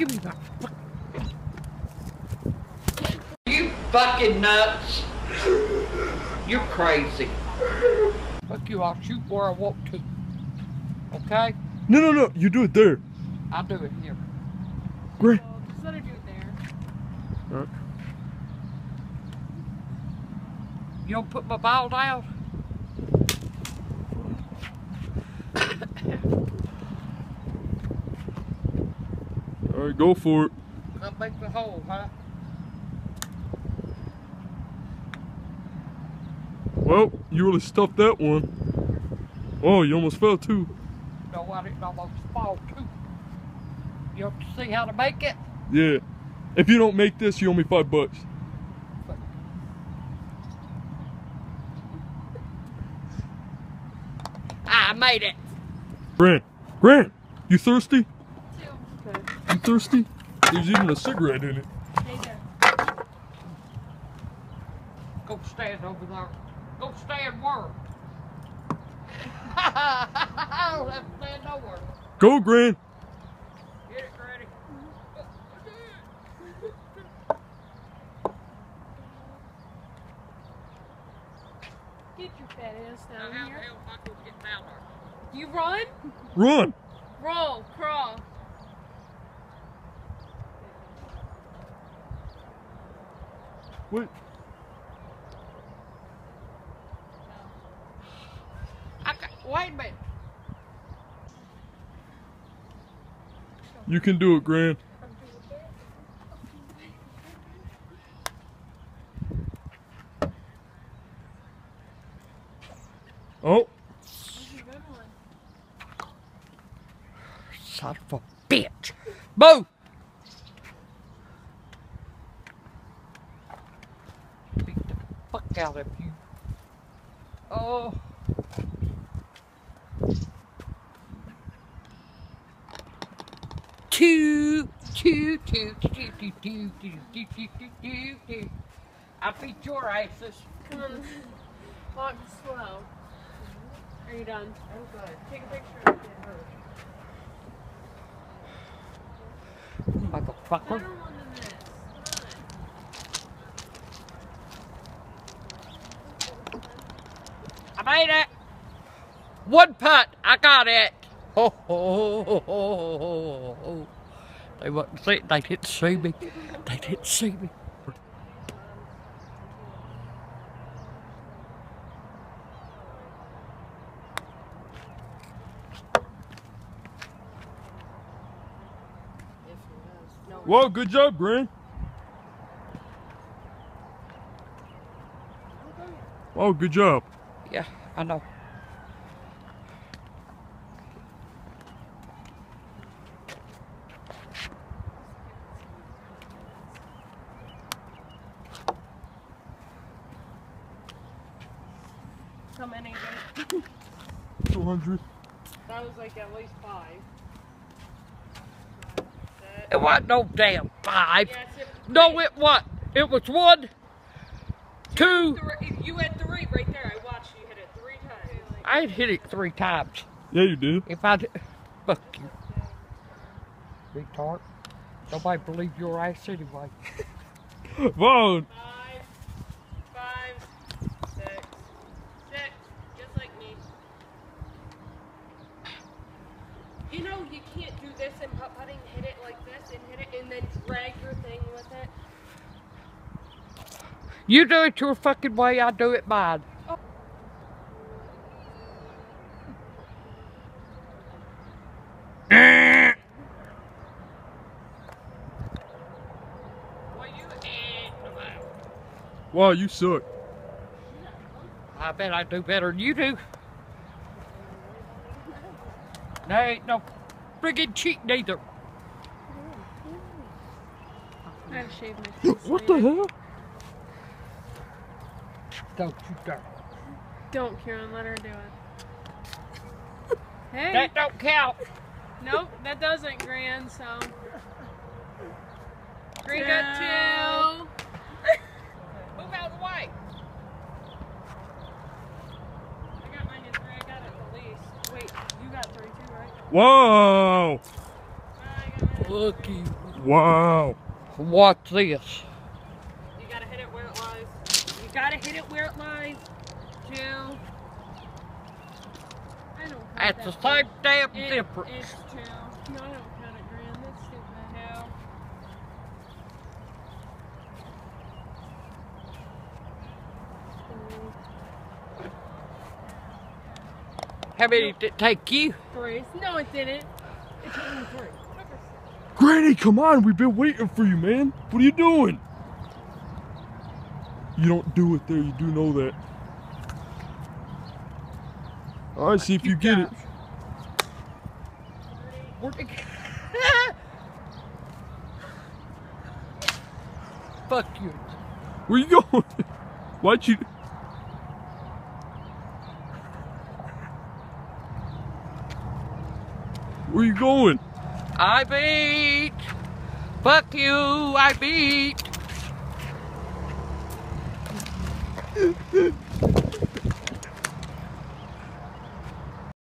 Give me that. You fucking nuts. You're crazy. Fuck you, I'll shoot where I want to. Okay? No, no, no. You do it there. I'll do it here. Great. Well, just let her do it there. Alright. You don't put my ball down? All right, go for it. Make the hole, huh? Well, you really stuffed that one. Oh, you almost fell too. No, I didn't almost fall too. You have to see how to make it? Yeah. If you don't make this, you owe me five bucks. I made it. Grant, Grant, you thirsty? Okay. You thirsty? There's even a cigarette in it. Hey there. Go stand over there. Go stand where? I don't have to stand nowhere. Go, Grant. Get it ready. Get your fat ass Now, down how the here. hell am I gonna get down there? You run, Run. roll, crawl. Wait. Wait a minute. You can do it, Grant. Oh. Son of a bitch. Move! Beat the fuck out of you. Oh. Two, two, two, two, two, two, two, two, two, two, two, two, two. I beat your asses. Come on. Walk slow. Are you done? Oh, good. Take a picture of it. Motherfucker. Better one than this. I made it. One putt. I got it. Ho, ho, ho, ho, ho, ho. They wouldn't see. They didn't see me. They didn't see me. whoa, good job, Grant. Oh, good job. Yeah, I know. How many? 200. That was like at least five. It wasn't no damn five. Yeah, it's a- No, it what? It was one, two. Three, you had three right there. I watched you hit it three times. I had hit it three times. Yeah, you did. If I did, fuck you. Retard. Nobody believe your ass anyway. Wow. Five, five, six, six, just like me. You know you can't do this in putt putting. Hit it like this and hit it, and then drag your thing with it. You do it your fucking way, I do it mine. Well, you ain't Wow, you suck. I bet I do better than you do. There ain't no friggin' cheat neither. I have shaved my face. What the hell? Don't you dare. Don't, Kieran. Let her do it. Hey. That don't count. Nope, that doesn't, Gran, so. Gran got two. Move out of the way. I got mine at three. I got it at least. Wait, you got three too, right? Wow. I got mine at Look three. you. Wow. Watch this. You gotta hit it where it lies. You gotta hit it where it lies, Jill. I don't count That's the that same damn It- difference. It's two. No, I don't count it, Grand. That's stupid. No. How many did it take you? Three. No, it didn't. It took me three. Granny, come on. We've been waiting for you, man. What are you doing? You don't do it there. You do know that. All right, see if you get it. Where'd Fuck you. Where you going? Why'd you? Where you going? I beat. Fuck you, I beat.